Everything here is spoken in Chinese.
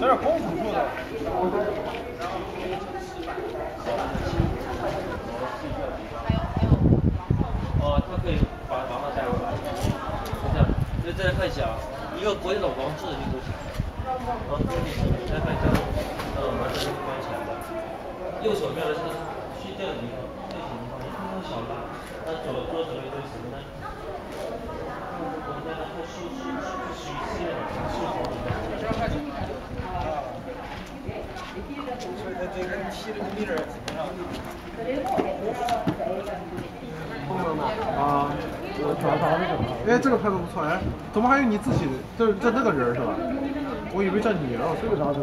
这是公辅助的。哦，它可以把把它带过来，是这样。就再看一下啊，一个国际的王字就都行。好，再看一下，呃，把这个关起来的。右手边的是去这个地方，小拉，它左左手边这个什么呢？我们在那看数数数数数数好里面。所以它这个踢这个力儿怎么样？啊。哎，这个拍的不错哎，怎么还有你自己的？这这那个人是吧？我以为叫你了，这个啥子？